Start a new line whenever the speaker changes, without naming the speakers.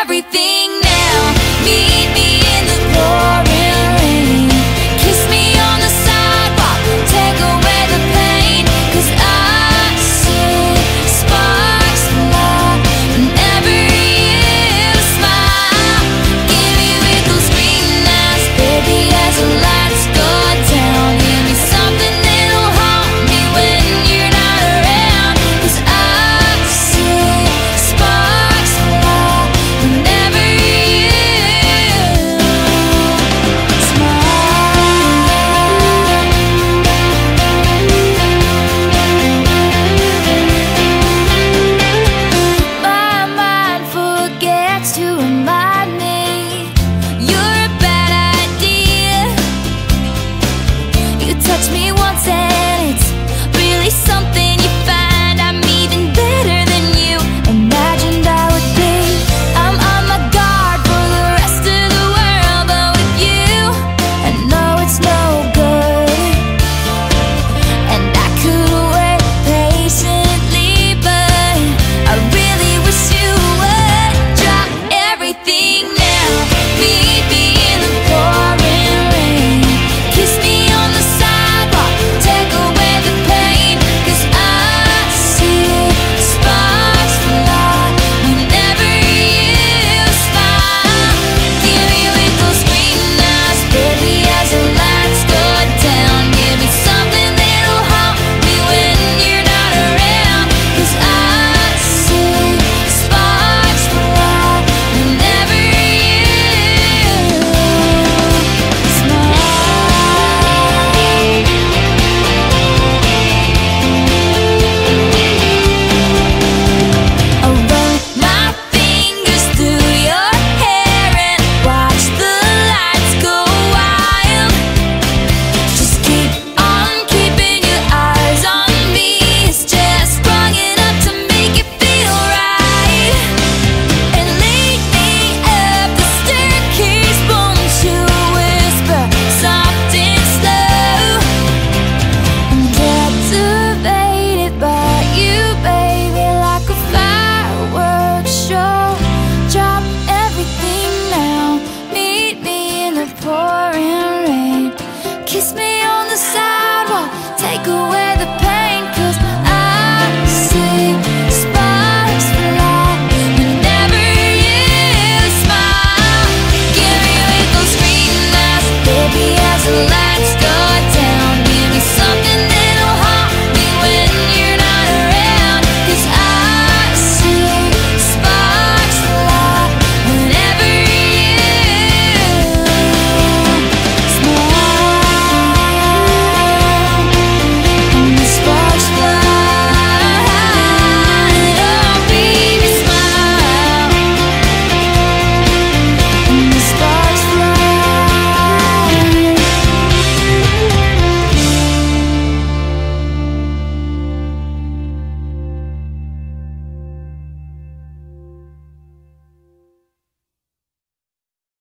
everything. kiss me on the side.